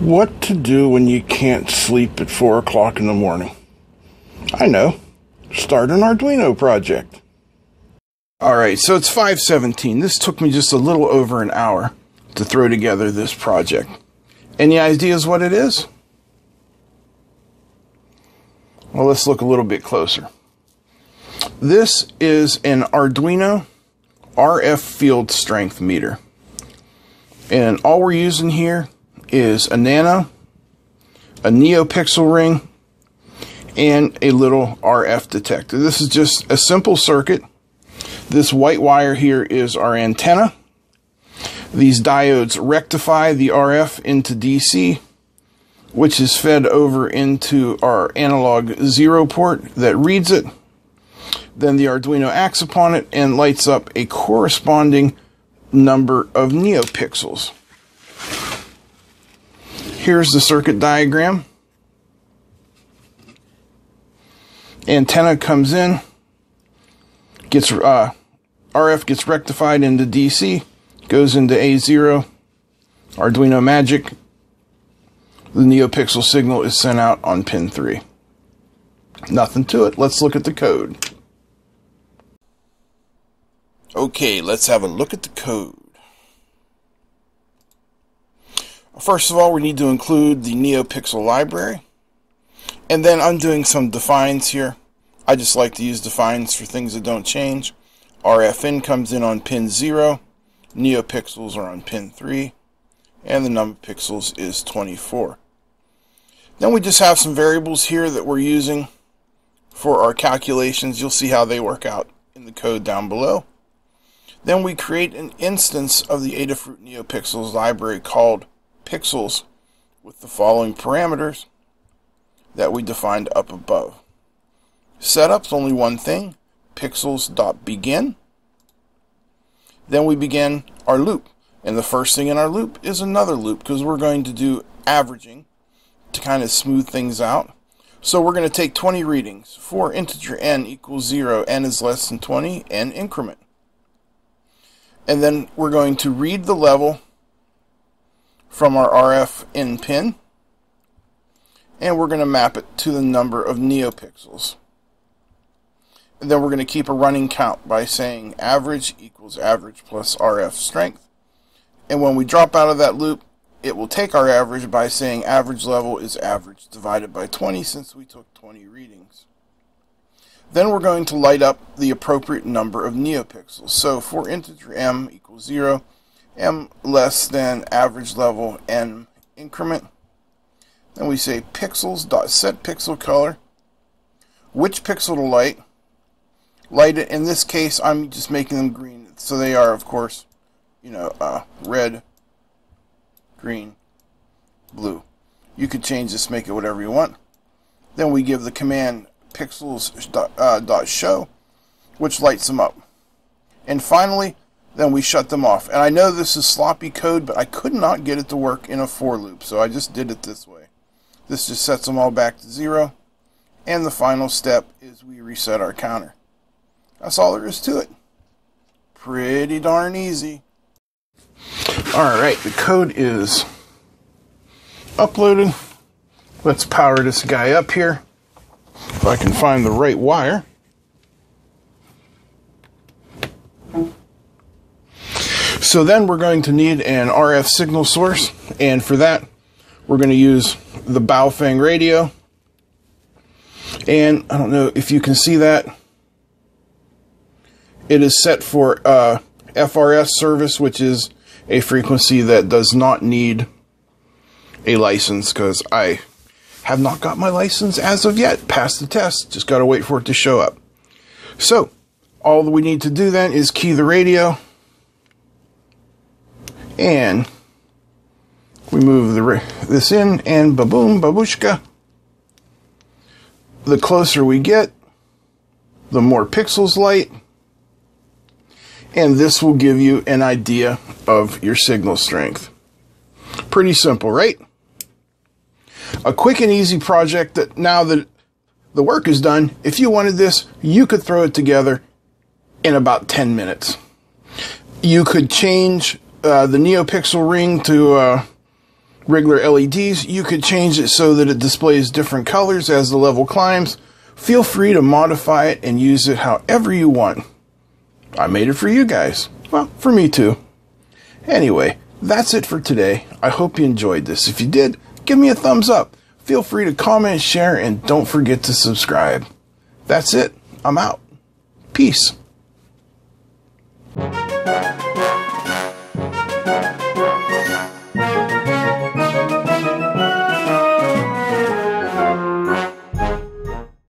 What to do when you can't sleep at 4 o'clock in the morning? I know. Start an Arduino project. Alright, so it's 517. This took me just a little over an hour to throw together this project. Any ideas what it is? Well, let's look a little bit closer. This is an Arduino RF field strength meter. And all we're using here is a nano, a NeoPixel ring, and a little RF detector. This is just a simple circuit. This white wire here is our antenna. These diodes rectify the RF into DC, which is fed over into our analog zero port that reads it. Then the Arduino acts upon it and lights up a corresponding number of neopixels. Here's the circuit diagram. Antenna comes in, gets uh, RF gets rectified into DC, goes into A0, Arduino Magic. The NeoPixel signal is sent out on pin 3. Nothing to it. Let's look at the code. Okay, let's have a look at the code. First of all, we need to include the NeoPixel library. And then I'm doing some defines here. I just like to use defines for things that don't change. RFN comes in on pin 0. NeoPixels are on pin 3. And the number of pixels is 24. Then we just have some variables here that we're using for our calculations. You'll see how they work out in the code down below. Then we create an instance of the Adafruit NeoPixels library called pixels with the following parameters that we defined up above. Setup's only one thing, pixels.begin. Then we begin our loop. And the first thing in our loop is another loop because we're going to do averaging to kind of smooth things out. So we're going to take 20 readings. For integer n equals 0, n is less than 20, n increment. And then we're going to read the level from our RF in pin. And we're going to map it to the number of neopixels. And then we're going to keep a running count by saying average equals average plus RF strength. And when we drop out of that loop, it will take our average by saying average level is average divided by 20 since we took 20 readings. Then we're going to light up the appropriate number of neopixels. So for integer m equals 0, m less than average level n increment. Then we say pixels dot set pixel color. Which pixel to light? Light it. In this case, I'm just making them green. So they are, of course, you know, uh, red, green, blue. You could change this, make it whatever you want. Then we give the command pixels dot, uh, dot show, which lights them up. And finally, then we shut them off. And I know this is sloppy code, but I could not get it to work in a for loop, so I just did it this way. This just sets them all back to zero. And the final step is we reset our counter. That's all there is to it. Pretty darn easy. Alright, the code is uploaded. Let's power this guy up here. If I can find the right wire. So then we're going to need an RF signal source, and for that, we're going to use the Baofeng radio. And I don't know if you can see that. It is set for uh, FRS service, which is a frequency that does not need a license because I have not got my license as of yet. Passed the test, just got to wait for it to show up. So, all that we need to do then is key the radio and we move the this in and baboom babushka. The closer we get the more pixels light. And this will give you an idea of your signal strength. Pretty simple right? A quick and easy project that now that the work is done if you wanted this you could throw it together in about 10 minutes. You could change uh, the NeoPixel ring to uh, regular LEDs, you could change it so that it displays different colors as the level climbs. Feel free to modify it and use it however you want. I made it for you guys. Well, for me too. Anyway, that's it for today. I hope you enjoyed this. If you did, give me a thumbs up. Feel free to comment, share, and don't forget to subscribe. That's it. I'm out. Peace.